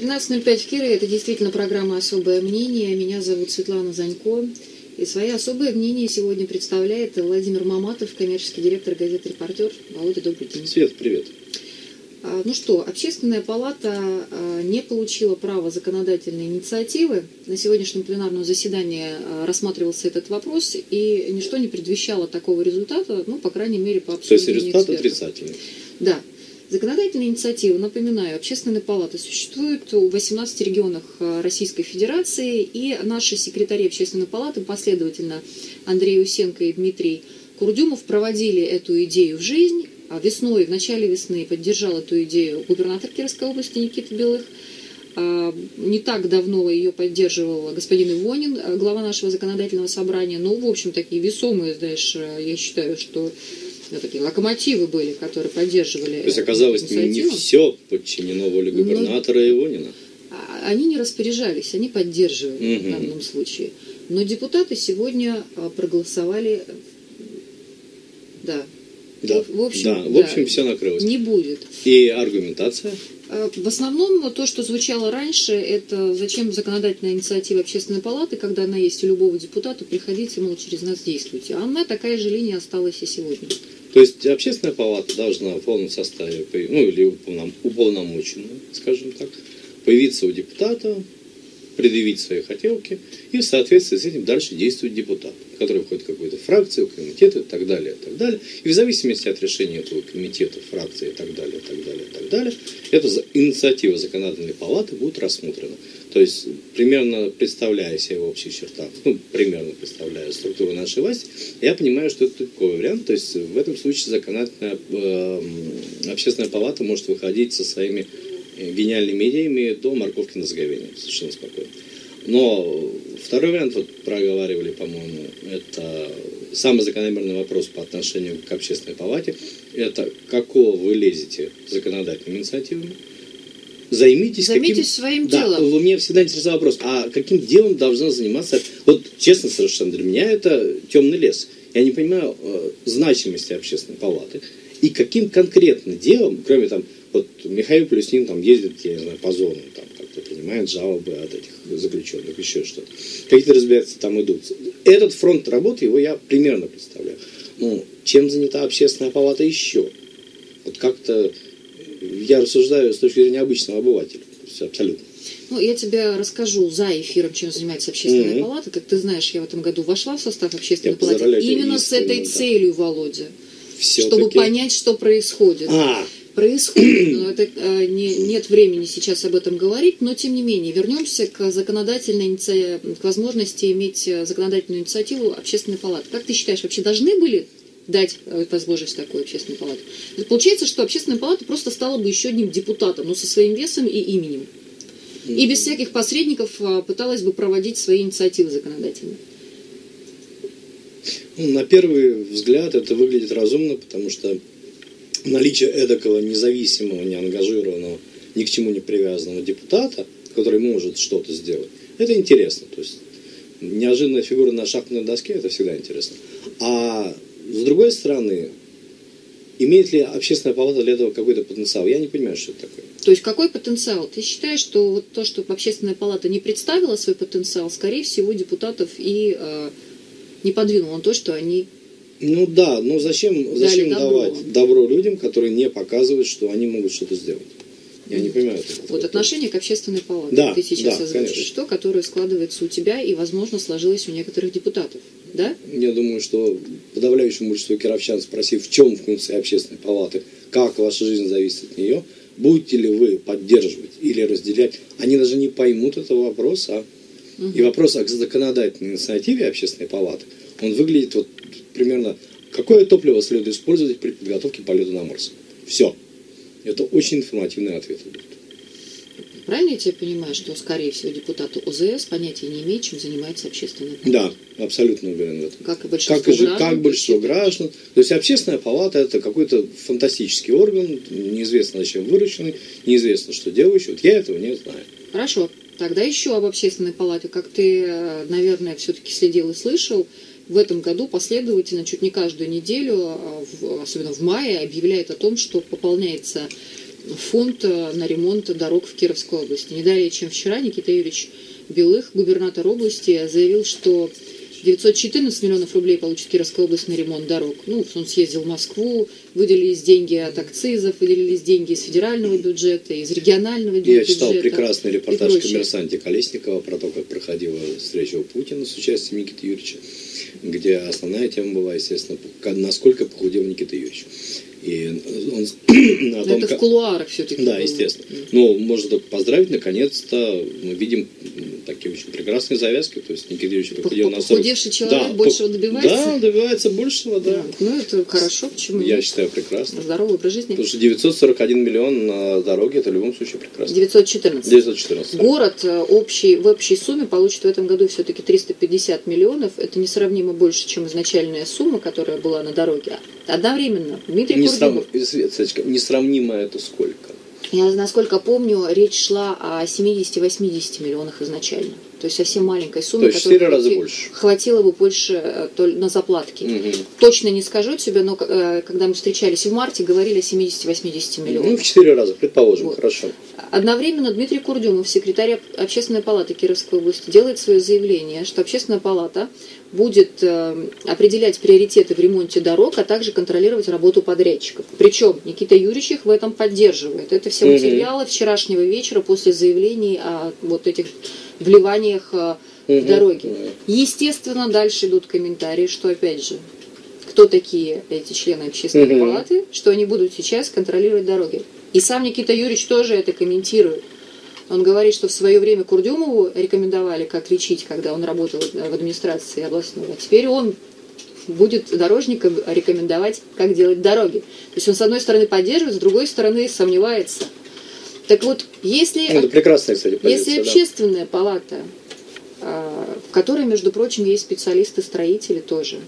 13.05 в Кирове. Это действительно программа «Особое мнение». Меня зовут Светлана Занько. И свои особое мнение сегодня представляет Владимир Маматов, коммерческий директор газеты «Репортер». Володя, добрый день. Свет, привет. А, Ну что, общественная палата а, не получила права законодательной инициативы. На сегодняшнем пленарном заседании а, рассматривался этот вопрос, и ничто не предвещало такого результата, ну, по крайней мере, по То есть обсуждению результат экспертов. отрицательный. Да. Законодательная инициатива, напоминаю, общественная палата существует в 18 регионах э, Российской Федерации, и наши секретари общественной палаты последовательно Андрей Усенко и Дмитрий Курдюмов проводили эту идею в жизнь. А весной, в начале весны поддержал эту идею губернатор Кировской области Никита Белых. А, Не так давно ее поддерживал господин Ивонин, э, глава нашего законодательного собрания. Ну, в общем, такие весомые, знаешь, э, я считаю, что ну, такие локомотивы были, которые поддерживали То есть оказалось, не инициативу. все подчинено воле Ну, губернатора Ионина. А, Они не распоряжались, они поддерживали в Мгм. данном случае. Но депутаты сегодня а, проголосовали, э, да, Да, в общем, да, в да. общем все накрылось. не будет. И аргументация. А, В основном то, что звучало раньше, это зачем законодательная инициатива общественной палаты, когда она есть у любого депутата, приходите, мол, через нас действуйте. А она такая же линия осталась и сегодня. То есть общественная палата должна в полном составе, ну или уполном- уполномоченная, скажем так, появиться у депутата, предъявить свои хотелки и в соответствии с этим дальше действует депутат, который входит в какую-то фракцию, комитет и так далее, и так далее. И в зависимости от решения этого комитета, фракции и так далее, и так далее, и так далее, эта инициатива законодательной палаты будет рассмотрена. То есть, примерно представляя себе в общих чертах, ну, примерно представляя структуру нашей власти, я понимаю, что это такой вариант. То есть, в этом случае законодательная э, общественная палата может выходить со своими э, гениальными идеями до морковки на заговение. Совершенно спокойно. Но второй вариант, вот проговаривали, по-моему, это самый закономерный вопрос по отношению к общественной палате. Это какого вы лезете законодательными инициативами? Займитесь, Займитесь каким... своим да, делом. Вы, меня всегда интересовал вопрос, а каким делом должна заниматься... Вот честно совершенно, для меня это темный лес. Я не понимаю э, значимости общественной палаты. И каким конкретно делом, кроме там, вот Михаил Плюснин там ездит, я не знаю, по зону, там как-то принимает жалобы от этих заключенных, еще что-то. Какие-то разбирательства там идут. Этот фронт работы, его я примерно представляю. Ну, чем занята общественная палата еще? Вот как-то я рассуждаю с точки зрения обычного обывателя. То есть абсолютно. Ну, я тебе расскажу за эфиром, чем занимается общественная Мгм. палата. Как ты знаешь, я в этом году вошла в состав общественной Я палаты именно с этой да. целью, Володя, Всё-таки- чтобы понять, что происходит. А, Происходит, но это э, не- нет времени сейчас об этом говорить, но тем не менее вернемся к законодательной иници- к возможности иметь э, законодательную инициативу общественной палаты. Как ты считаешь, вообще должны были дать э, возможность такой общественной палате? Получается, что общественная палата просто стала бы еще одним депутатом, но со своим весом и именем. И без всяких посредников а, пыталась бы проводить свои инициативы законодательные. ну, на первый взгляд это выглядит разумно, потому что наличие эдакого независимого, неангажированного, ни к чему не привязанного депутата, который может что-то сделать, это интересно. То есть неожиданная фигура на шахматной доске, это всегда интересно. А с другой стороны, имеет ли общественная палата для этого какой-то потенциал? Я не понимаю, что это такое. То есть какой потенциал? Ты считаешь, что вот то, что общественная палата не представила свой потенциал, скорее всего, депутатов и э, не подвинуло на то, что они... Ну да, но зачем, зачем добро. давать добро людям, которые не показывают, что они могут что-то сделать? Я не понимаю. этого. Вот отношение к общественной палате Да, ты сейчас да, озвучишь, конечно. то, которое складывается у тебя и, возможно, сложилось у некоторых депутатов. Да? Я думаю, что подавляющему большинству кировчан, спросив, в чем функция общественной палаты, как ваша жизнь зависит от нее, будете ли вы поддерживать или разделять, они даже не поймут этого вопроса. И вопрос о законодательной инициативе общественной палаты, он выглядит вот примерно, какое топливо следует использовать при подготовке полета на Марс. Все. Это очень информативные ответы будут. Правильно я тебя понимаю, что, скорее всего, депутаты ОЗС понятия не имеют, чем занимается общественная палата? Да, абсолютно уверен в этом. Как и большинство как, граждан, как большинство граждан. То есть общественная палата это какой-то фантастический орган, неизвестно зачем выращенный, неизвестно что делающий. Вот я этого не знаю. Хорошо. Тогда еще об общественной палате. Как ты, э, наверное, все-таки следил и слышал, в этом году последовательно, чуть не каждую неделю, в- особенно в мае, объявляет о том, что пополняется фонд э, на ремонт дорог в Кировской области. Не далее, чем вчера, Никита Юрьевич Белых, губернатор области, заявил, что 914 миллионов рублей получит Кировская область на ремонт дорог. Ну, он съездил в Москву, выделились деньги от акцизов, выделились деньги из федерального бюджета, из регионального бюджета. Я читал прекрасный репортаж коммерсанте Колесникова про то, как проходила встреча у Путина с участием Никиты Юрьевича, где основная тема была, естественно, насколько похудел Никита Юрьевич. И он о том, это как... в кулуарах все-таки. Да, было. естественно. Но можно только поздравить, наконец-то мы видим такие очень прекрасные завязки. То есть Никита Юрьевич похудел на 40... Похудевший человек да, большего добивается? Да, добивается большего, да. да. Ну, это хорошо, почему Я нет? считаю, прекрасно. Здоровый образ жизни. Потому что 941 миллион на дороге, это в любом случае прекрасно. 914. 914. Город э, общий, в общей сумме получит в этом году все-таки 350 миллионов. Это несравнимо больше, чем изначальная сумма, которая была на дороге. Одновременно Дмитрий не Курдюмов... Срав... Несравнимо это сколько? Я, насколько помню, речь шла о 70-80 миллионах изначально. То есть совсем маленькой суммы, которая раза больше. хватило бы больше э, на заплатки. Угу. Точно не скажу тебе, но э, когда мы встречались в марте, говорили о 70-80 миллионах. Ну, в 4 раза, предположим, вот. хорошо. Одновременно Дмитрий Курдюмов, секретарь Общественной палаты Кировской области, делает свое заявление, что Общественная палата будет э, определять приоритеты в ремонте дорог, а также контролировать работу подрядчиков. Причем Никита Юрьевич их в этом поддерживает. Это все материалы вчерашнего вечера после заявлений о вот этих вливаниях э, в дороги. Естественно, дальше идут комментарии, что опять же, кто такие эти члены общественной палаты, что они будут сейчас контролировать дороги. И сам Никита Юрьевич тоже это комментирует. Он говорит, что в свое время Курдюмову рекомендовали, как лечить, когда он работал в администрации областного. А теперь он будет дорожникам рекомендовать, как делать дороги. То есть он, с одной стороны, поддерживает, с другой стороны, сомневается. Так вот, если, ну, это прекрасная, кстати, позиция, если общественная да. палата, а, в которой, между прочим, есть специалисты-строители тоже,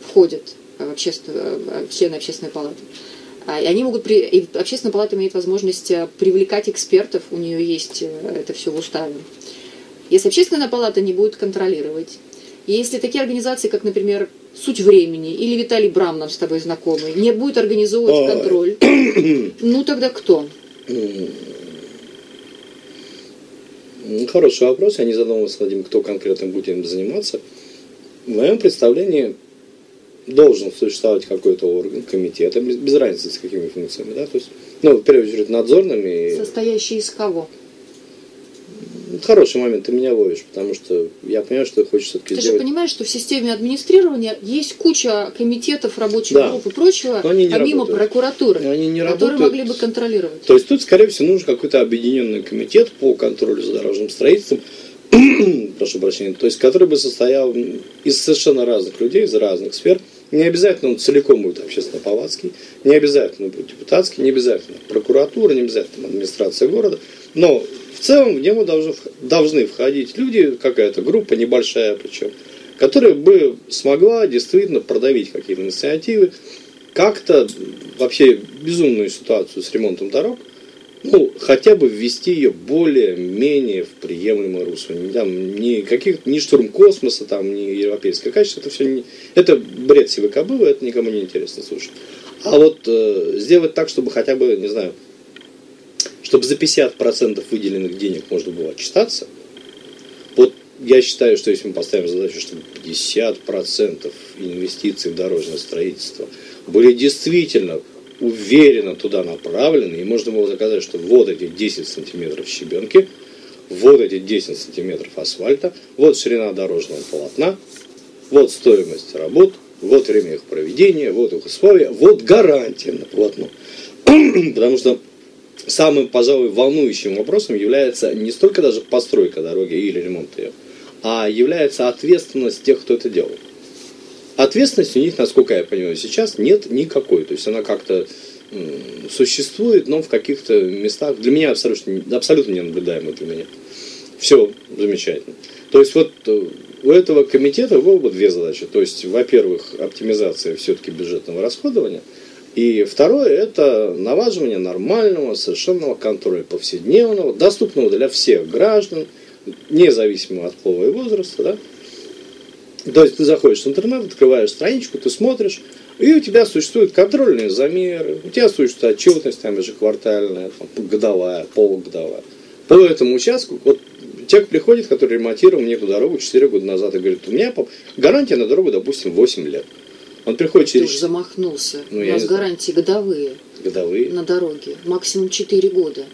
входят в, общество, в члены общественной палаты, а, и они могут, при... и общественная палата имеет возможность привлекать экспертов, у нее есть э, это все в уставе. Если общественная палата не будет контролировать, если такие организации, как, например, «Суть времени» или Виталий Брам, нам с тобой знакомый, не будет организовывать контроль, ну тогда кто? Хороший вопрос, я не задумывался над тем, кто конкретно будет этим заниматься. В моем представлении должен существовать какой-то орган, комитет, без, без разницы с какими функциями, да, то есть, ну, в первую очередь, надзорными. Состоящий из кого? Хороший момент, ты меня ловишь, потому что я понимаю, что ты хочешь все-таки Ты сделать... же понимаешь, что в системе администрирования есть куча комитетов, рабочих да. групп и прочего, помимо работают. прокуратуры, они не которые работают. могли бы контролировать. То есть тут, скорее всего, нужен какой-то объединенный комитет по контролю за дорожным строительством, прошу прощения, то есть который бы состоял из совершенно разных людей, из разных сфер, не обязательно он целиком будет общественно-палатский, не обязательно будет депутатский, не обязательно прокуратура, не обязательно администрация города, но целом в него должны, входить люди, какая-то группа небольшая причем, которая бы смогла действительно продавить какие-то инициативы, как-то вообще безумную ситуацию с ремонтом дорог – ну, хотя бы ввести ее более-менее в приемлемое русло. Там, ни, каких, ни штурм космоса, там, ни европейское качество, это все не, это бред себе кобылы, это никому не интересно слушать. А вот э, сделать так, чтобы хотя бы, не знаю, чтобы за 50% выделенных денег можно было отчитаться, вот я считаю, что если мы поставим задачу, чтобы 50% инвестиций в дорожное строительство были действительно уверенно туда направлены, и можно было заказать, что вот эти 10 сантиметров щебенки, вот эти 10 сантиметров асфальта, вот ширина дорожного полотна, вот стоимость работ, вот время их проведения, вот их условия, вот гарантия на полотно. Потому что самым, пожалуй, волнующим вопросом является не столько даже постройка дороги или ремонт ее, а является ответственность тех, кто это делает. Ответственности у них, насколько я понимаю, сейчас нет никакой. То есть она как-то существует, но в каких-то местах для меня абсолютно, абсолютно ненаблюдаемо для меня. Все замечательно. То есть вот э, у этого комитета было бы две задачи. То есть, во-первых, оптимизация все-таки бюджетного расходования. И второе – это налаживание нормального, совершенного контроля повседневного, доступного для всех граждан, независимо от пола и возраста, да, то есть ты заходишь в интернет, открываешь страничку, ты смотришь, И у тебя существуют контрольные замеры, у тебя существует отчетность, там ежеквартальная, там, годовая, полугодовая. По этому участку, вот человек приходит, который ремонтировал мне эту дорогу 4 года назад и говорит, у меня гарантия на дорогу, допустим, 8 лет. Он приходит через... Ты уже замахнулся. Ну, у нас не знаю. гарантии годовые годовые. на дороге. Максимум 4 года.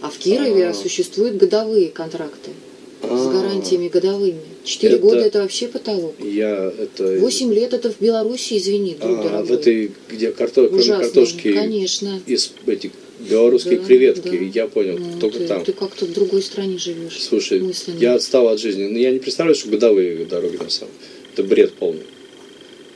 А в Кирове А. существуют годовые контракты с А. гарантиями годовыми. 4 Это- года это вообще потолок. Я это... 8 лет это в Беларуси, извини, друг а, дорогой. в этой, где карто... кроме картошки конечно. из этих белорусских Да, креветки, да. я понял, Ну, только ты, там. Ты как-то в другой стране живешь. Слушай, мысленно. я отстал от жизни. Но я не представляю, что годовые дороги на самом Это бред полный.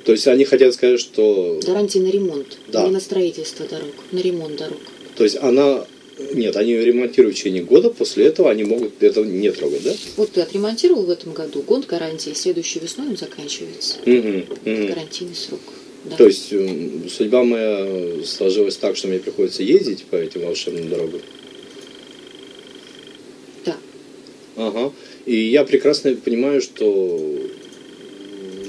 То есть они хотят сказать, что... Гарантии на ремонт, Да. не на строительство дорог, на ремонт дорог. То есть она... Нет, они ее ремонтируют в течение года, после этого они могут это не трогать, да? Вот ты отремонтировал в этом году, год гарантии, следующей весной он заканчивается. Мгм, мгм. Гарантийный срок. Да. То есть судьба моя сложилась так, что мне приходится ездить по этим волшебным дорогам. Да. Ага. И я прекрасно понимаю, что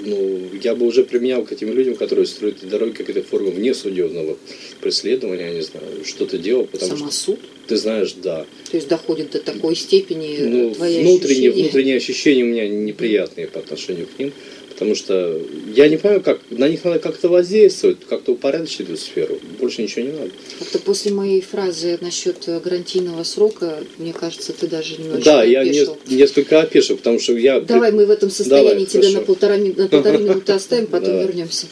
ну, я бы уже применял к этим людям, которые строят дороги, какие-то формы внесудебного преследования, я не знаю, что-то делал, потому Самосуд. что ты знаешь, да. То есть доходит до такой степени э, Ну, твои внутренние, ощущения. внутренние ощущения у меня неприятные по отношению к ним, потому что я не понимаю, как на них надо как-то воздействовать, как-то упорядочить эту сферу. Больше ничего не надо. Как-то после моей фразы насчет э, гарантийного срока, мне кажется, ты даже немножечко да, я не- несколько опешил, потому что я... Давай мы в этом состоянии Давай, тебя хорошо. на полтора, на полторы минуты оставим, потом вернемся.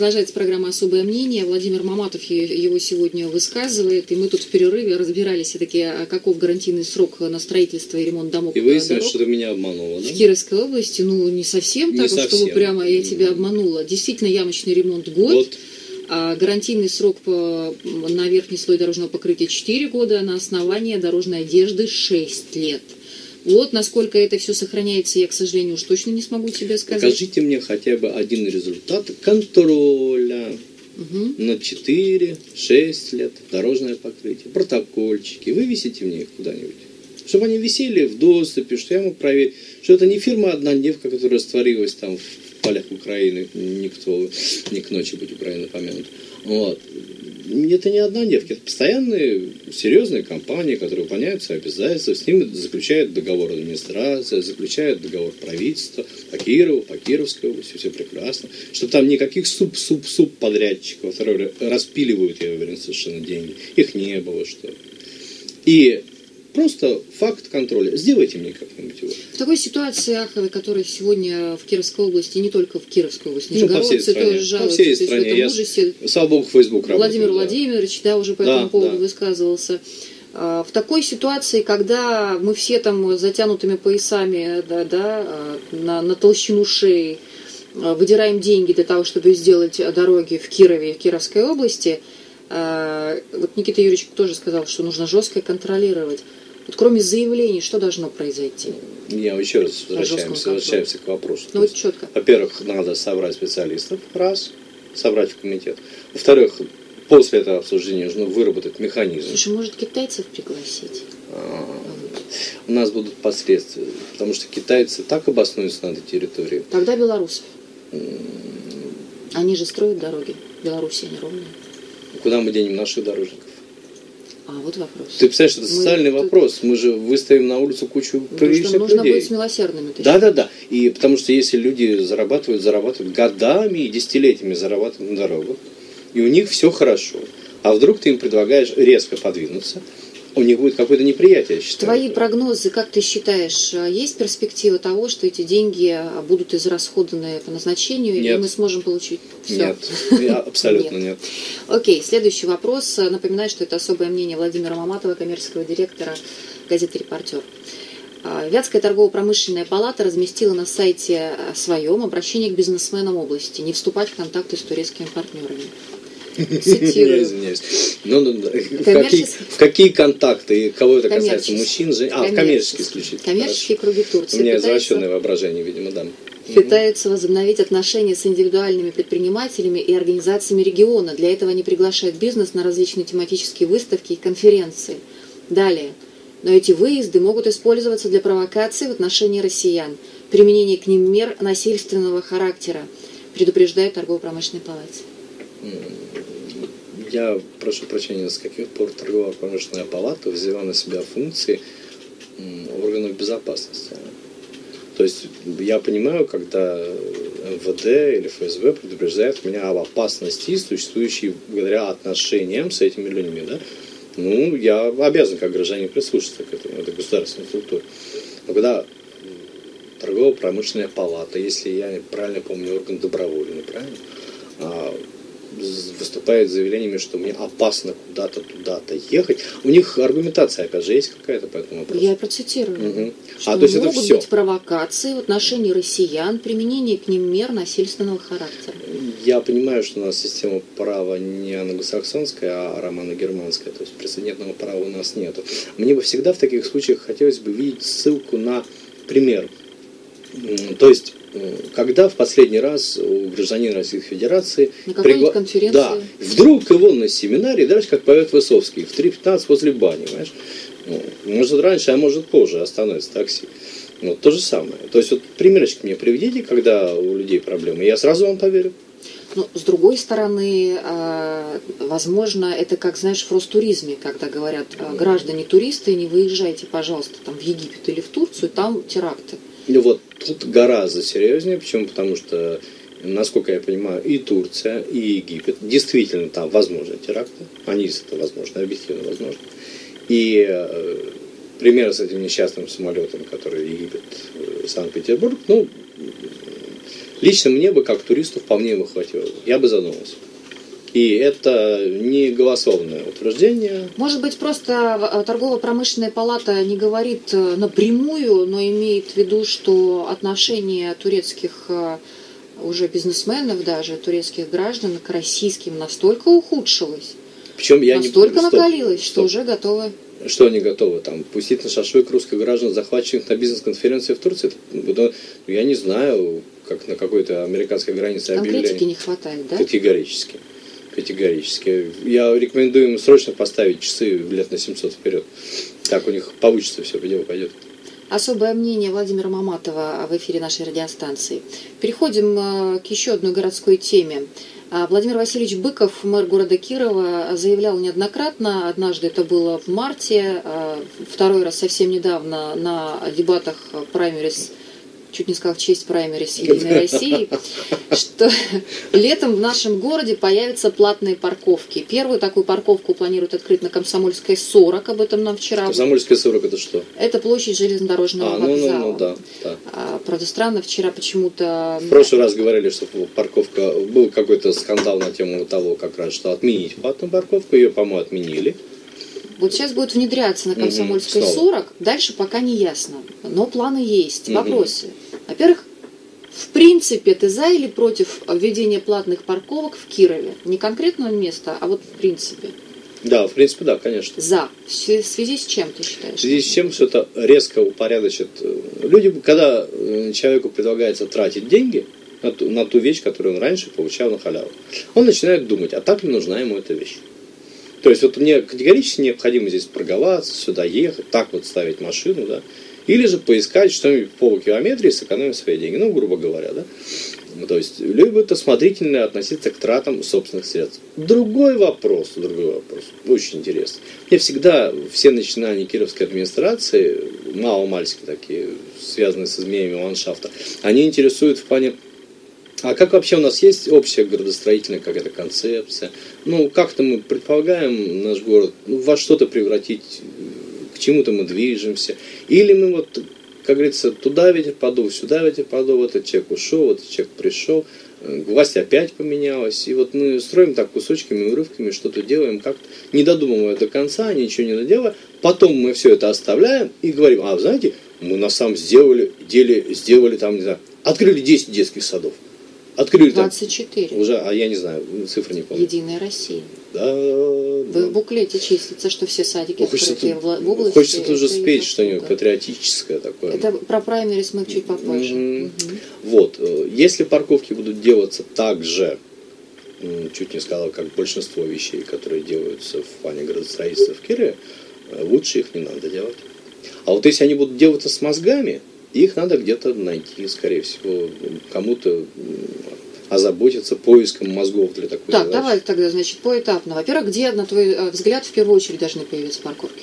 Продолжается программа «Особое мнение». Владимир Маматов его сегодня высказывает. И мы тут в перерыве разбирались все-таки, а каков гарантийный срок на строительство и ремонт домов И э, выяснилось, что ты меня обманула, в да? Кировской области. Ну, не совсем Не так, вот, чтобы совсем. прямо я тебя обманула. Действительно, ямочный ремонт год. Вот. А гарантийный срок по, на верхний слой дорожного покрытия 4 года, на основание дорожной одежды 6 лет. Вот насколько это все сохраняется, я, к сожалению, уж точно не смогу тебе сказать. Покажите мне хотя бы один результат контроля Мгм. на 4-6 лет дорожное покрытие, протокольчики. Вывесите мне их куда-нибудь. Чтобы они висели в доступе, что я мог проверить, что это не фирма «Однодневка», которая растворилась там в полях Украины, никто, не к ночи будет Украина помянут. Вот. Это не однодневки, это постоянные серьезные компании, которые выполняют свои обязательства, с ними заключает договор администрация, заключает договор правительства по Кирову, по Кировской области, все прекрасно. Чтобы там никаких суп-суп-суп подрядчиков, которые распиливают, я уверен, совершенно деньги, их не было, что ли. И просто факт контроля. Сделайте мне как-нибудь его. В такой ситуации аховой, которая сегодня в Кировской области, не только в Кировской области, Ну, по всей стране. тоже По жалуются. всей То есть в стране. этом ужасе Слава богу, Facebook работает. Владимир да. Владимирович, да, уже по Да, этому поводу да. высказывался. А, В такой ситуации, когда мы все там затянутыми поясами да, да, а, на, на толщину шеи а, выдираем деньги для того, чтобы сделать дороги в Кирове, в Кировской области, вот Никита Юрьевич тоже сказал, что нужно жестко контролировать. Вот кроме заявлений, что должно произойти? Я еще раз возвращаемся, возвращаемся к вопросу. Ну вот четко. Во-первых, надо собрать специалистов, раз, собрать в комитет. Во-вторых, после этого обсуждения нужно выработать механизм. Слушай, может китайцев пригласить? А, У нас будут последствия, потому что китайцы так обоснуются на этой территории. Тогда белорусов. Они же строят дороги. Беларусь, они ровные. Куда мы денем наших дорожников? А вот вопрос. Ты представляешь, это Мы социальный тут- вопрос. Мы же выставим на улицу кучу Нужно, приличных нужно людей. быть милосердными. Да, да, да. И потому что если люди зарабатывают, зарабатывают годами и десятилетиями зарабатывают на дорогах, и у них все хорошо, а вдруг ты им предлагаешь резко подвинуться, у них будет какое-то неприятие, я считаю. Твои прогнозы, как ты считаешь, а, есть перспектива того, что эти деньги а, будут израсходованы по назначению, и Нет. мы сможем получить все? Нет, абсолютно нет. Окей, следующий вопрос. Напоминаю, что это особое мнение Владимира Маматова, коммерческого директора газеты «Репортер». А, Вятская торгово-промышленная палата разместила на сайте своем обращение к бизнесменам области не вступать в контакты с турецкими партнерами. Я Цитирую. извиняюсь. Ну, ну, да. в, какие, в какие контакты и кого это касается? Мужчин, женщин? А, коммерческие исключительно. Коммерческие круги. Турции У меня пытаются- извращенное воображение, видимо, да. пытаются возобновить отношения с индивидуальными предпринимателями и организациями региона. Для этого они приглашают бизнес на различные тематические выставки и конференции. Далее. Но эти выезды могут использоваться для провокации в отношении россиян, применения к ним мер насильственного характера. предупреждает торгово-промышленной палате. Я прошу прощения, с каких пор торгово-промышленная палата взяла на себя функции органов безопасности. То есть я понимаю, когда МВД или ФСБ предупреждают меня об опасности, существующей благодаря отношениям с этими людьми, да, ну, я обязан как гражданин прислушаться к этому, это государственная структура. Но когда торгово-промышленная палата, если я правильно помню, орган добровольный, правильно, а, выступает с заявлениями, что мне опасно куда-то туда-то ехать. У них аргументация, опять же, есть какая-то по этому вопросу? Я процитирую. Угу. Что а, то есть могут это все. быть провокации в отношении россиян, применение к ним мер насильственного характера. Я понимаю, что у нас система права не англосаксонская, а романо-германская, то есть прецедентного права у нас нет. Мне бы всегда в таких случаях хотелось бы видеть ссылку на пример. То есть когда в последний раз у гражданина Российской Федерации на пригла... конференции? Да, вдруг его на семинаре, дальше как поет Высоцкий, в 3.15 возле бани, понимаешь? Ну, может раньше, а может позже остановится такси. Вот то же самое. То есть вот примерочки мне приведите, когда у людей проблемы, я сразу вам поверю. Ну, с другой стороны, а, возможно, это как, знаешь, в Ростуризме, когда говорят, а, граждане туристы, не выезжайте, пожалуйста, там в Египет или в Турцию, там теракты. Ну вот тут гораздо серьезнее, почему? Потому что, насколько я понимаю, и Турция, и Египет, действительно там возможны теракты, они это возможно, объективно возможно. И э, пример с этим несчастным самолетом, который Египет, э, Санкт-Петербург, ну, лично мне бы, как туристу, вполне бы хватило. Я бы задумался. И это не голословное утверждение. Может быть, просто э, торгово-промышленная палата не говорит э, напрямую, но имеет в виду, что отношение турецких э, уже бизнесменов, даже турецких граждан к российским настолько ухудшилось, Причем я настолько не... накалилось, что уже готовы что они готовы там пустить на шашлык русских граждан, захваченных на бизнес-конференции в Турции? Ну, я не знаю, как на какой-то американской границе объявление. Конкретики не хватает, да? Категорически категорически. Я рекомендую им срочно поставить часы лет на 700 вперед. Так у них получится все, дело пойдет. Особое мнение Владимира Маматова в эфире нашей радиостанции. Переходим э, к еще одной городской теме. А, Владимир Васильевич Быков, мэр города Кирова, заявлял неоднократно, однажды это было в марте, а, второй раз совсем недавно на дебатах праймерис чуть не сказал в честь праймерис Единой России, что летом в нашем городе появятся платные парковки. Первую такую парковку планируют открыть на Комсомольской 40, об этом нам вчера. Комсомольская 40 это что? Это площадь железнодорожного а, вокзала. Ну, ну, ну, да, да. А, правда, странно, вчера почему-то... В прошлый раз говорили, что парковка... Был какой-то скандал на тему того, как раз, что отменить платную парковку, ее, по-моему, отменили. Вот сейчас будет внедряться на Комсомольской 40, дальше пока не ясно. Но планы есть. Вопросы. Во-первых, в принципе, ты за или против введения платных парковок в Кирове? Не конкретного места, а вот в принципе. Да, в принципе, да, конечно. За. В связи с чем ты считаешь? В связи с чем все это резко упорядочит. Люди, когда э, человеку предлагается тратить деньги на ту, на ту вещь, которую он раньше получал на халяву, он начинает думать, а так ли нужна ему эта вещь? То есть вот мне категорически необходимо здесь проголоваться, сюда ехать, так вот ставить машину, да, или же поискать что-нибудь в полукилометре и сэкономить свои деньги, ну, грубо говоря, да. Ну, то есть будут осмотрительно относиться к тратам собственных средств. Другой вопрос, другой вопрос, очень интересный. Мне всегда все начинания кировской администрации, мало-мальски такие, связанные с изменениями ландшафта, они интересуют в плане а как вообще у нас есть общая градостроительная какая-то концепция? Ну, как-то мы предполагаем наш город ну, во что-то превратить, чему-то мы движемся. Или мы вот, как говорится, туда ветер подул, сюда ветер подул, этот человек ушел, этот человек пришел, э, власть опять поменялась. И вот мы строим так кусочками, урывками, что-то делаем, как-то не додумывая до конца, ничего не доделая. Потом мы все это оставляем и говорим, а знаете, мы на самом сделали, деле, сделали там, не знаю, открыли 10 детских садов. Открыли 24. Там, уже, а я не знаю, цифры не помню. Единая Россия. Да. В буклете числится, что все садики хочется открытые в, в области. Хочется тоже спеть что-нибудь патриотическое такое. Это про праймерис мы чуть попозже. Mm-hmm. Угу. Вот. Э, если парковки будут делаться так же, чуть не сказал, как большинство вещей, которые делаются в плане градостроительства в Кирове, э, лучше их не надо делать. А вот если они будут делаться с мозгами, их надо где-то найти, скорее всего, кому-то озаботиться поиском мозгов для такой Так, задачи. давай тогда, значит, поэтапно. Во-первых, где, на твой э, взгляд, в первую очередь должны появиться парковки?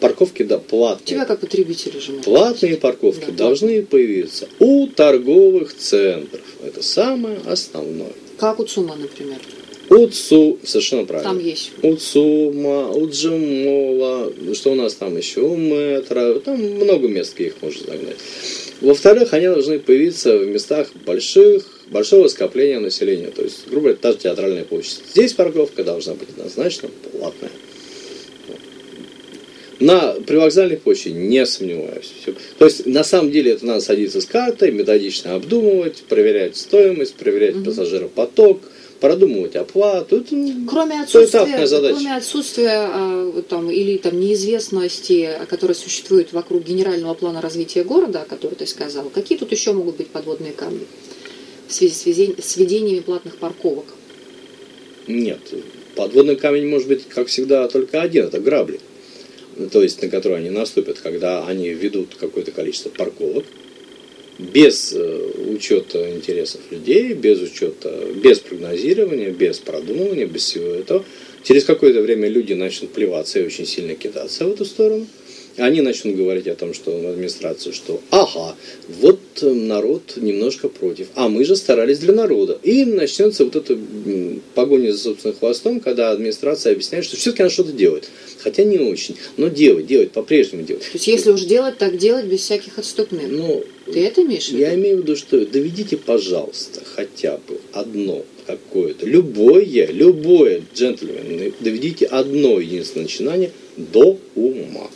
Парковки, да, У платные. тебя как потребителя же. Платные быть. парковки Да, должны появиться у торговых центров. Это самое основное. Как у ЦУМа, например. У ЦУ, совершенно правильно. Там есть. У ЦУМа, у Джимола, что у нас там еще, у Метро, там много мест, где их можно загнать. Во-вторых, они должны появиться в местах больших, большого скопления населения. То есть, грубо говоря, та же театральная площадь. Здесь парковка должна быть однозначно платная. На привокзальной площади не сомневаюсь. Всё. То есть, на самом деле, это надо садиться с картой, методично обдумывать, проверять стоимость, проверять Мгм. пассажиропоток, продумывать оплату. Это, Кроме отсутствия, задача. кроме отсутствия а, там, или там неизвестности, а, которая существует вокруг генерального плана развития города, о котором ты сказал, какие тут еще могут быть подводные камни в связи с введением платных парковок? Нет. Подводный камень может быть, как всегда, только один. Это грабли. То есть, на которые они наступят, когда они ведут какое-то количество парковок, без э, учета интересов людей, без учета, без прогнозирования, без продумывания, без всего этого. Через какое-то время люди начнут плеваться и очень сильно кидаться в эту сторону. Они начнут говорить о том, что на администрацию, что ага, вот э, народ немножко против, а мы же старались для народа. И начнется вот эта погоня за собственным хвостом, когда администрация объясняет, что все-таки она что-то делает. Хотя не очень, но делать, делать, по-прежнему делать. То есть, если уж делать, так делать без всяких отступных. Ну, Ты это имеешь в виду? я имею в виду, что доведите, пожалуйста, хотя бы одно какое-то, любое, любое, джентльмены, доведите одно единственное начинание до ума.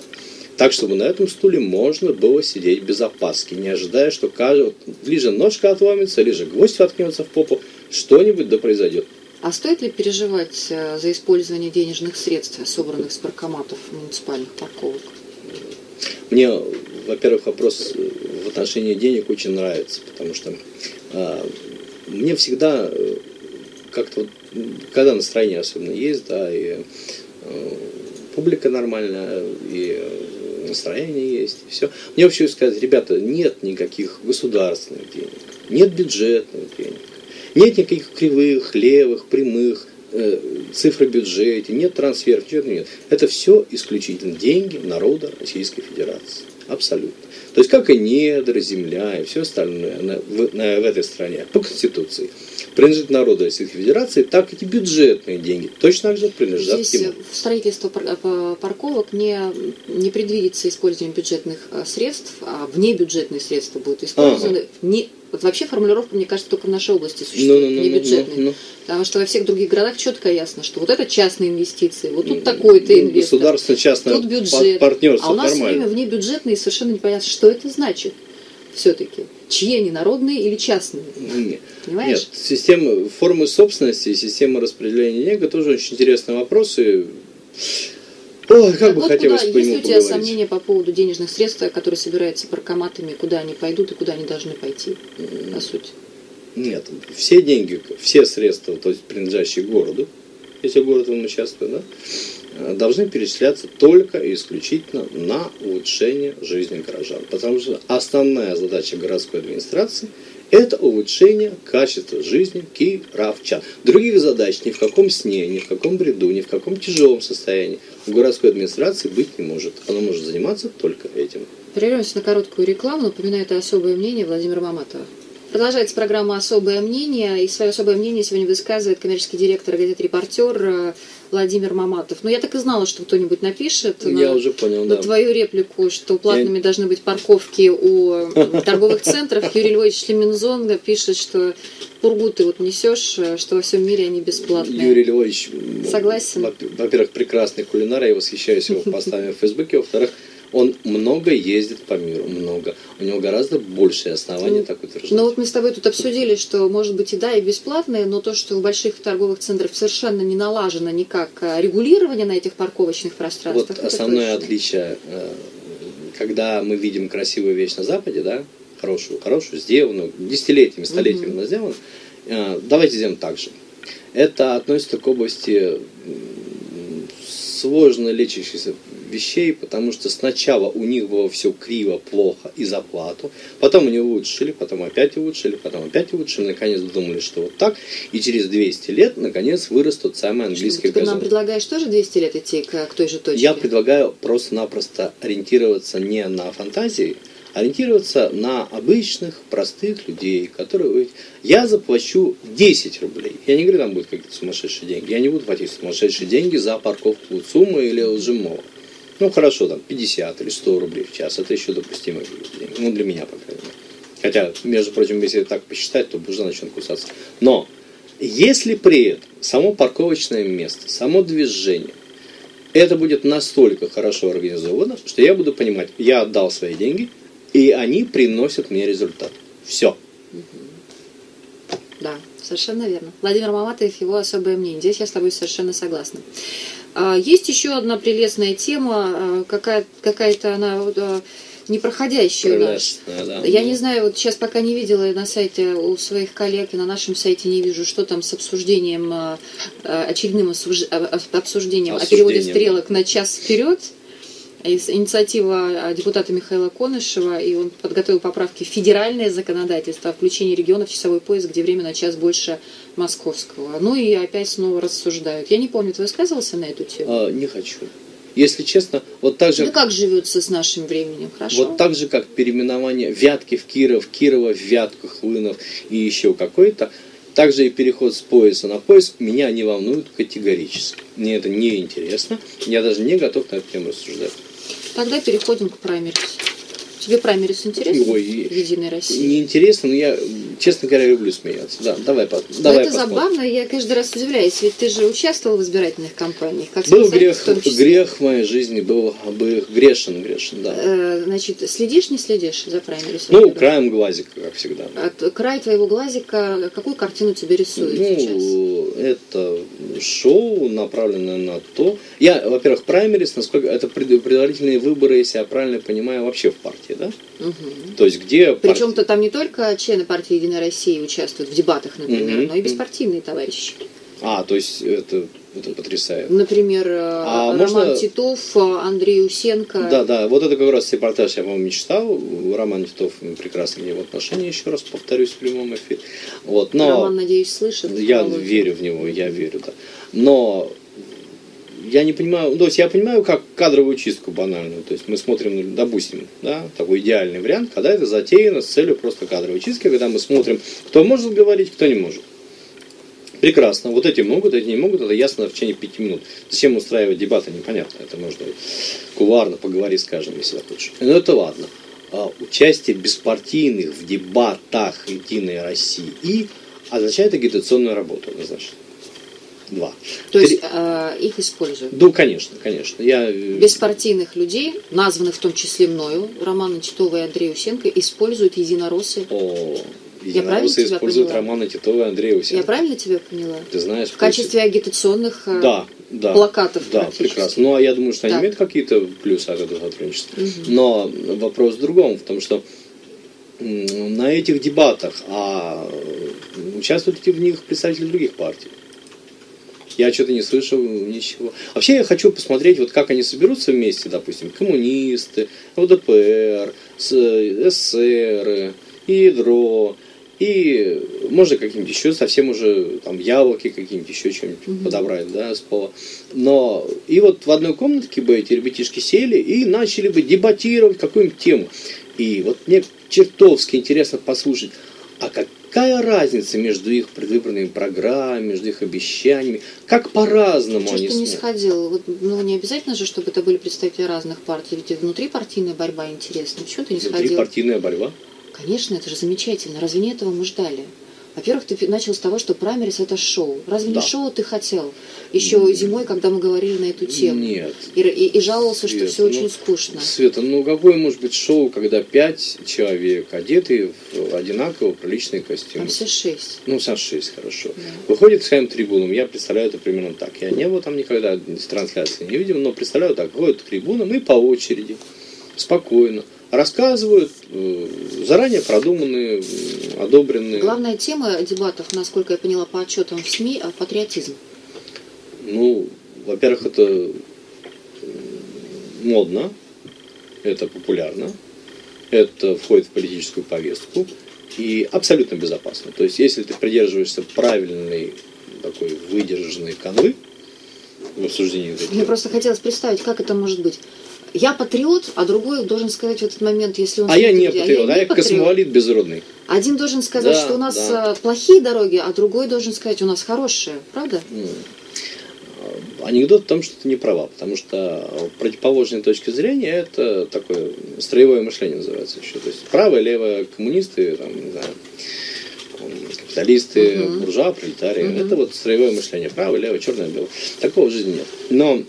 Так, чтобы на этом стуле можно было сидеть без опаски, не ожидая, что каждый, вот, либо ножка отломится, либо гвоздь воткнется в попу, что-нибудь да произойдет. А стоит ли переживать э, за использование денежных средств, собранных с паркоматов муниципальных парковок? Мне, во-первых, вопрос э, в отношении денег очень нравится, потому что а, мне всегда э, как-то вот, когда настроение особенно есть, да, и э, публика нормальная, и э, настроение есть, и все. Мне вообще сказать, ребята, нет никаких государственных денег, нет бюджетных денег, нет никаких кривых, левых, прямых, э, цифр в бюджете, нет трансферов, ничего нет. Это все исключительно деньги народа Российской Федерации. Абсолютно. То есть, как и недра, земля и все остальное на- в, на- в этой стране по Конституции принадлежит народу Российской Федерации, так и бюджетные деньги точно так же принадлежат Здесь ему. э, в строительство э, па- парковок не, не предвидится использование бюджетных э, средств, а внебюджетные средства будут использованы. Не, вот вообще формулировка, мне кажется, только в нашей области существует, Ну, ну, ну, ну, внебюджетные. ну, ну. Потому что во всех других городах четко ясно, что вот это частные инвестиции, вот тут такой-то Ну, инвестор, Государственно-частное тут бюджет. пар- партнерство а у нас нормально. время внебюджетные, совершенно непонятно, что это значит все-таки. Чьи они, народные или частные? Нет. Понимаешь? Нет, система формы собственности и система распределения денег это тоже очень интересный вопрос. И... Ой, как Так бы вот хотелось куда, по есть ли нему у тебя поговорить. сомнения по поводу денежных средств, которые собираются паркоматами, куда они пойдут и куда они должны пойти, по сути? Нет, все деньги, все средства, то есть принадлежащие городу, если город в этом участвует, да, должны перечисляться только и исключительно на улучшение жизни горожан. Потому что основная задача городской администрации – это улучшение качества жизни кировчан. Других задач ни в каком сне, ни в каком бреду, ни в каком тяжелом состоянии у городской администрации быть не может. Она может заниматься только этим. Прервемся на короткую рекламу. Напоминаю, это особое мнение Владимира Маматова. Продолжается программа «Особое мнение». И свое особое мнение сегодня высказывает коммерческий директор газеты «Репортер» э, Владимир Маматов. Но я так и знала, что кто-нибудь напишет Я на, уже понял, на да. твою реплику, что платными должны быть парковки у э, торговых центров. Юрий Львович Шлемензонга пишет, что пургу ты вот несешь, э, что во всем мире они бесплатные. Юрий Львович, Согласен. во- во-первых, прекрасный кулинар, я восхищаюсь его постами в Фейсбуке. Во-вторых, он много ездит по миру, много. У него гораздо большее основание Ну, так утверждать. Ну вот мы с тобой тут обсудили, что может быть и да, и бесплатные, но то, что в больших торговых центрах совершенно не налажено никак а, регулирование на этих парковочных пространствах. вот основное точно. отличие, э, когда мы видим красивую вещь на Западе, да, хорошую, хорошую, сделанную, десятилетиями, столетиями Мгм. она сделана, э, давайте сделаем так же. Это относится к области сложно лечащихся вещей, потому что сначала у них было все криво, плохо и зарплату, потом они улучшили, потом опять улучшили, потом опять улучшили, наконец думали, что вот так, и через 200 лет, наконец, вырос тот самый английский Ты нам предлагаешь тоже 200 лет идти к, к той же точке? Я предлагаю просто-напросто ориентироваться не на фантазии, а ориентироваться на обычных, простых людей, которые говорят, я заплачу 10 рублей. Я не говорю, там будут какие-то сумасшедшие деньги. Я не буду платить сумасшедшие деньги за парковку ЦУМа или Лжимова. Ну, хорошо, там 50 или 100 рублей в час. Это еще допустимые деньги. Ну, для меня, по крайней мере. Хотя, между прочим, если так посчитать, то уже начнет кусаться. Но, если при этом само парковочное место, само движение, это будет настолько хорошо организовано, что я буду понимать, я отдал свои деньги, и они приносят мне результат. Все. Да, совершенно верно. Владимир Маматов, его особое мнение. Здесь я с тобой совершенно согласна. А, Есть еще одна прелестная тема, а, какая- какая-то она а, непроходящая у нас. Да. Я не знаю, вот сейчас пока не видела на сайте у своих коллег и на нашем сайте не вижу, что там с обсуждением, очередным а, обсуждением о переводе стрелок на час вперед. Инициатива а, депутата Михаила Конышева, и он подготовил поправки в федеральное законодательство о включении регионов в часовой пояс, где время на час больше московского. Ну и опять снова рассуждают. Я не помню, ты высказывался на эту тему? А, не хочу. Если честно, вот так же, Ну как живется с нашим временем, хорошо? вот так же, как переименование Вятки в Киров, Кирова в Вятку, Хлынов и еще какой-то, также и переход с пояса на пояс меня не волнует категорически. Мне это не интересно. Я даже не готов на эту тему рассуждать. Тогда переходим к праймерис. Тебе праймерис интересен? Ой, Единой России? Неинтересно, но я, честно говоря, люблю смеяться. Да, давай, по- давай это посмотрим. забавно, я каждый раз удивляюсь, ведь ты же участвовал в избирательных кампаниях, как Был грех, в грех в моей жизни, был бы грешен, грешен, да. Э, Значит, следишь, не следишь за праймерис? Ну, краем глазика, как всегда. От край твоего глазика, какую картину тебе рисует сейчас? Ну, это шоу, направленное на то. Я, во-первых, праймерис, насколько это пред- предварительные выборы, если я правильно понимаю, вообще в партии, да? Мгм. То есть где Причем-то там не только члены партии Единая Россия участвуют в дебатах, например, Мгм. но и беспартийные товарищи. А, то есть это, это потрясает. Например, э, А Роман можно- Титов, Андрей Усенко. Да, да, вот это как раз репортаж я, по-моему, не читал. Роман Титов прекрасно мне в отношении, еще раз повторюсь, в прямом эфире. Вот, но... Роман, надеюсь, слышит. Я Володю. верю в него, я верю, да. Но я не понимаю, ну, то есть я понимаю, как кадровую чистку банальную. То есть мы смотрим, ну, допустим, да, такой идеальный вариант, когда это затеяно с целью просто кадровой чистки, когда мы смотрим, кто может говорить, кто не может. Прекрасно. Вот эти могут, эти не могут, это ясно в течение пяти минут. Зачем устраивать дебаты, непонятно. Это можно кулуарно поговорить, скажем, если захочешь. Но это ладно. А, участие беспартийных в дебатах Единой России и означает агитационную работу, однозначно. Два. То есть э, их используют. Ну, конечно, конечно. Я... э, Беспартийных людей, названных в том числе мною, Романа Титова и Андрея Усенко, используют единороссы. О, Я правильно единороссы тебя используют поняла? Романа Титова и Андрея Я Усенко. правильно тебя поняла? Ты знаешь, В качестве агитационных э, Да, да. плакатов Да, прекрасно. Ну, а я думаю, что они Так. имеют какие-то плюсы от этого сотрудничества. Мгм. Но вопрос в другом, в том, что на этих дебатах а э, участвуют ли в них представители других партий? Я что-то не слышал ничего. Вообще я хочу посмотреть, вот как они соберутся вместе, допустим, коммунисты, ЛДПР, с- эсеры, и ядро, и можно какие-нибудь еще совсем уже там яблоки какие-нибудь еще что-нибудь Мгм. подобрать, да, с пола. Но и вот в одной комнатке бы эти ребятишки сели и начали бы дебатировать какую-нибудь тему. И вот мне чертовски интересно послушать, а какая разница между их предвыборными программами, между их обещаниями, как по-разному Чего они ты не смотрят. сходил? Вот, ну, не обязательно же, чтобы это были представители разных партий. Ведь и внутрипартийная борьба интересна. Почему ты не сходил? партийная борьба. Конечно, это же замечательно. Разве не этого мы ждали? Во-первых, ты начал с того, что праймерис это шоу. Разве Да. не шоу ты хотел? Еще зимой, когда мы говорили на эту тему. Нет. И, и- и жаловался, что Света, все ну, очень скучно. Света, ну какое может быть шоу, когда пять человек одеты в одинаково приличные А костюмы? все шесть. Ну, со шесть, хорошо. Да. Выходит к своим трибунам, я представляю это примерно так. Я не был там никогда с трансляции не видел, но представляю так. Выходят к трибунам и по очереди, спокойно, рассказывают э, заранее продуманные, одобренные. Главная тема дебатов, насколько я поняла по отчетам в СМИ, а, патриотизм. Ну, во-первых, это модно, это популярно, это входит в политическую повестку и абсолютно безопасно. То есть, если ты придерживаешься правильной такой выдержанной канвы в обсуждении Мне просто хотелось представить, как это может быть. Я патриот, а другой должен сказать в этот момент, если он... А я не патриот, а я космовалит безродный. Один должен сказать, Да, что у нас да. э, плохие дороги, а другой должен сказать, у нас хорошие. Правда? А, Анекдот в том, что ты не права, потому что противоположной точки зрения это такое строевое мышление называется еще. То есть правое, левое, коммунисты, там, не знаю, капиталисты, Мгм. буржуа, пролетарии. Мгм. Это вот строевое мышление. Правое, левое, черное, белое. Такого в жизни нет. Но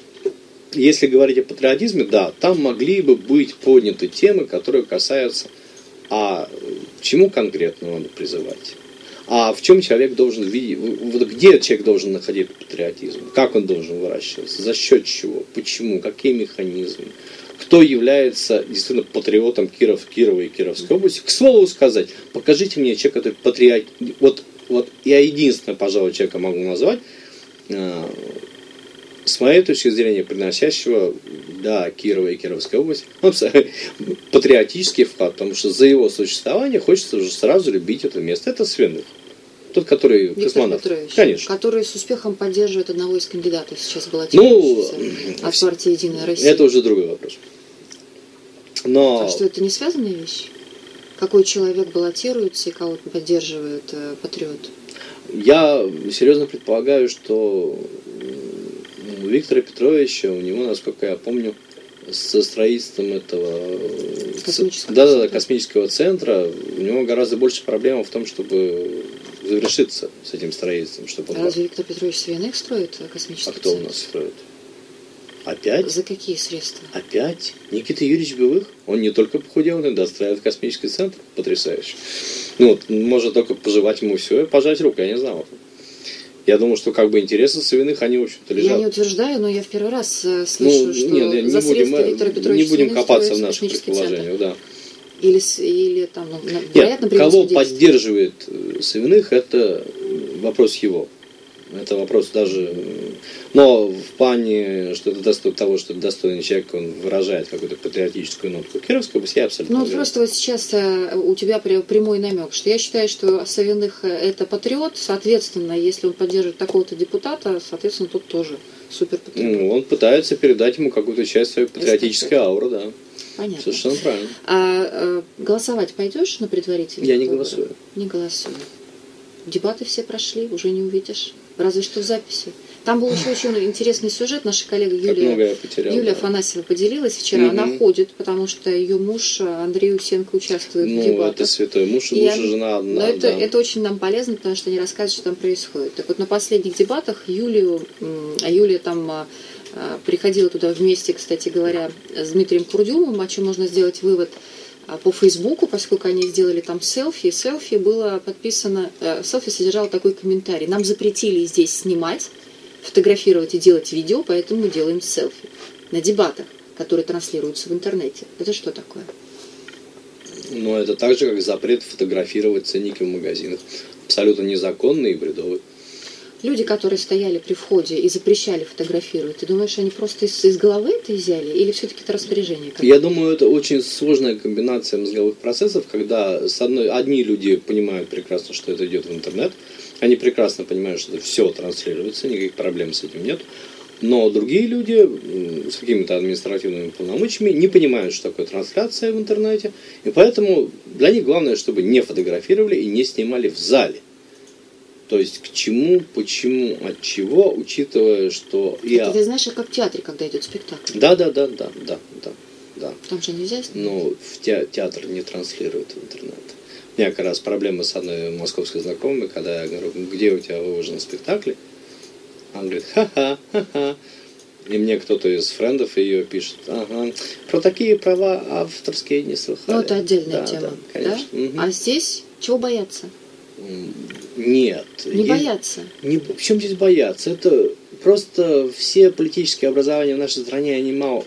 если говорить о патриотизме, да, там могли бы быть подняты темы, которые касаются, а чему конкретно надо призывать? А в чем человек должен видеть, вот где человек должен находить патриотизм? Как он должен выращиваться? За счет чего? Почему? Какие механизмы? Кто является действительно патриотом Киров, Кирова и Кировской области? К слову сказать, покажите мне человека, который патриот... Вот, вот я единственное, пожалуй, человека могу назвать, э, с моей точки зрения, приносящего, да, Кирова и Кировская область, он абсолютно патриотический вклад, потому что за его существование хочется уже сразу любить это место. Это Свиных. Тот, который Виктор космонавт. Петрович, Конечно. который с успехом поддерживает одного из кандидатов сейчас Ну, баллотирующегося от партии «Единая Россия». Это уже другой вопрос. Но Так что это не связанная вещь? Какой человек баллотируется и кого поддерживает э, патриот? я серьезно предполагаю, что у Виктора Петровича, у него, насколько я помню, со строительством этого э, Космического да, да, космического центра у него гораздо больше проблем в том, чтобы завершиться с этим строительством, чтобы он- Разве Виктор Петрович Свиных строит э, космический А кто у центр? нас строит? Опять? За какие средства? Опять? Никита Юрьевич Белых? Он не только похудел, но и достраивает космический центр. Потрясающе. Ну, вот, можно только пожелать ему все и пожать руку, я не знал. Я думаю, что как бы интересы Савиных, они, в общем-то, лежат. Я не утверждаю, но я в первый раз э, слышу, ну, что нет, нет, за не будем, э, Виктора не Петровича будем Свиных копаться в наших предположениях, да. Или, или там, ну, Нет, вероятно, при кого поддерживает э, Савиных, это вопрос его. Это вопрос даже... э, Но в плане, что это достойно того, что достойный человек, он выражает какую-то патриотическую нотку Кировской области, я абсолютно Ну, просто вот сейчас э, у тебя пря- прямой намек, что я считаю, что Савиных э, это патриот, соответственно, если он поддерживает такого-то депутата, соответственно, тот тоже супер патриот. Ну, он пытается передать ему какую-то часть своей патриотической ауры, да. Понятно. Совершенно правильно. А э, голосовать пойдешь на предварительные Я не выборы? голосую. Не голосую. Дебаты все прошли, уже не увидишь. Разве что в записи. Там был еще очень интересный сюжет. Наша коллега Юлия, потерял. Юлия да. Афанасьева поделилась вчера. Мгм. Она ходит, потому что ее муж э, Андрей Усенко участвует в Ну, дебатах. это святой муж и И муж и жена одна. Но это, да. это очень нам полезно, потому что они рассказывают, что там происходит. Так вот, на последних дебатах Юлию, а Юлия там а, а, приходила туда вместе, кстати говоря, с Дмитрием Курдюмом, о чем можно сделать вывод по Фейсбуку, поскольку они сделали там селфи. Селфи было подписано, э, селфи содержало такой комментарий. Нам запретили здесь снимать, фотографировать и делать видео, поэтому мы делаем селфи на дебатах, которые транслируются в интернете. Это что такое? Но это так же, как запрет фотографировать ценники в магазинах. Абсолютно незаконный и бредовый. Люди, которые стояли при входе и запрещали фотографировать, ты думаешь, они просто из, из головы это взяли? Или все-таки это распоряжение? Я думаю, это очень сложная комбинация мозговых процессов, когда с одной, одни люди понимают прекрасно, что это идет в интернет, они прекрасно понимают, что это все транслируется, никаких проблем с этим нет. Но другие люди с какими-то административными полномочиями не понимают, что такое трансляция в интернете, и поэтому для них главное, чтобы не фотографировали и не снимали в зале. То есть к чему, почему, от чего, учитывая, что я... Это, ты знаешь, как в театре, когда идет спектакль. Да, да, да, да, да, да, да. Там же нельзя снимать. Ну, в те- театр не транслирует в интернет. У меня как раз проблема с одной московской знакомой, когда я говорю, где у тебя выложен спектакль? Она говорит, ха-ха, ха-ха. И мне кто-то из френдов ее пишет, ага, про такие права авторские не слыхали. Ну, это отдельная Да, тема. Да, конечно. Мгм. А здесь чего бояться? Нет. Не Есть- бояться. Не, в чем здесь бояться? Это просто все политические образования в нашей стране, они мало,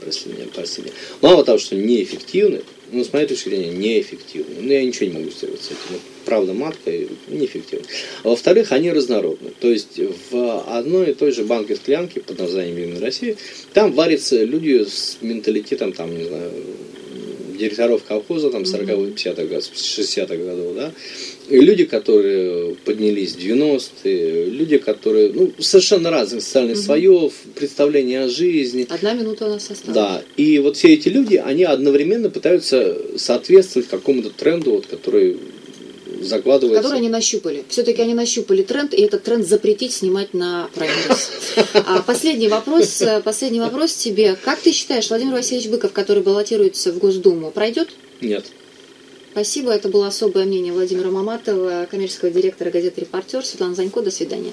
прости меня, прости меня, мало того, что неэффективны, ну, с моей точки зрения, неэффективны. Ну, я ничего не могу сделать с этим. Вот правда матка и неэффективно. А во-вторых, они разнородны. То есть в одной и той же банке склянки под названием «Юная Россия» там варятся люди с менталитетом, там, не знаю, директоров колхоза, там, 40-х, 50-х, 60-х годов, да, и люди, которые поднялись в 90-е, люди, которые, ну, совершенно разных социальных Мгм. слоев, представления о жизни, Одна минута у нас осталась. да, и вот все эти люди, они одновременно пытаются соответствовать какому-то тренду, вот, который закладывается. Который они нащупали. Все-таки они нащупали тренд, и этот тренд запретить снимать на праймерис. Последний вопрос, последний вопрос тебе. Как ты считаешь, Владимир Васильевич Быков, который баллотируется в Госдуму, пройдет? Нет. Спасибо. Это было особое мнение Владимира Маматова, коммерческого директора газеты «Репортер». Светлана Занько. До свидания.